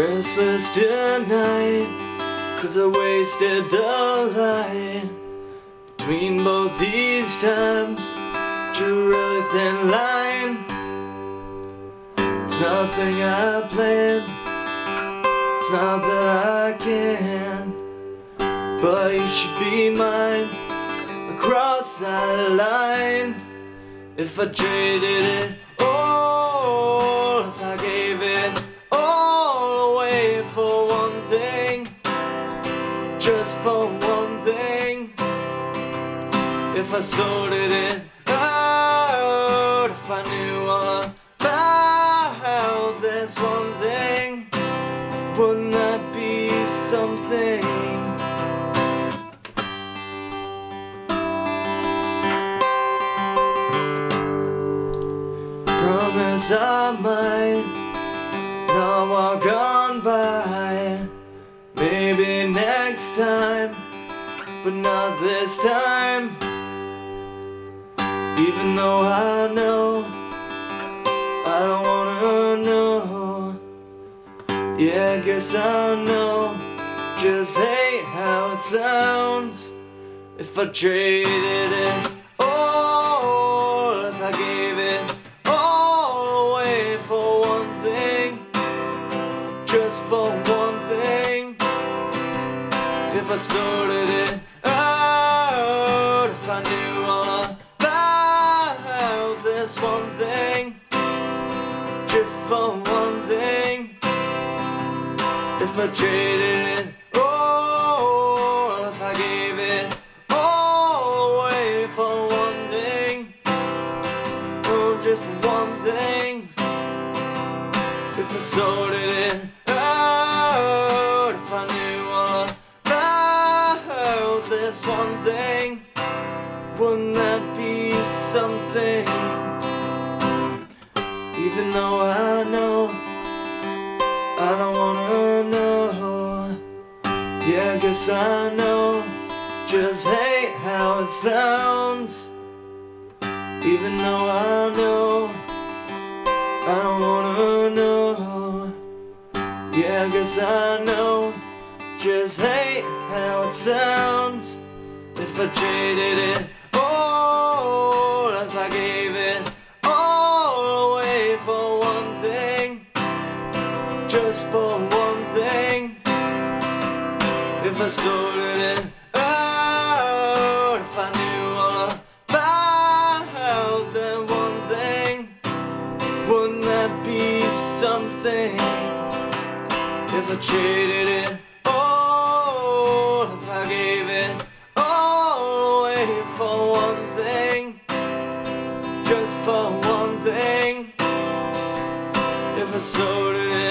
Restless tonight, cause I wasted the light between both these times. Drew a really thin line. It's nothing I planned, it's not that I can, but you should be mine across that line. If I traded it just for one thing. If I sold it out, if I knew all about this one thing, wouldn't that be something? Promise I not walk on by. Time, but not this time. Even though I know I don't wanna know. Yeah, I guess I know. Just hate how it sounds. If I traded it all, if If I sorted it out, if I knew all about this one thing, just for one thing. If I traded it oh, just one thing. If I sold it something? Even though I know I don't wanna know. Yeah, I guess I know. Just hate how it sounds. Even though I know I don't wanna know. Yeah, I guess I know. Just hate how it sounds. If I traded it I gave it all away for one thing, just for one thing. If I sold it out, if I knew all about that one thing, wouldn't that be something? If I traded it just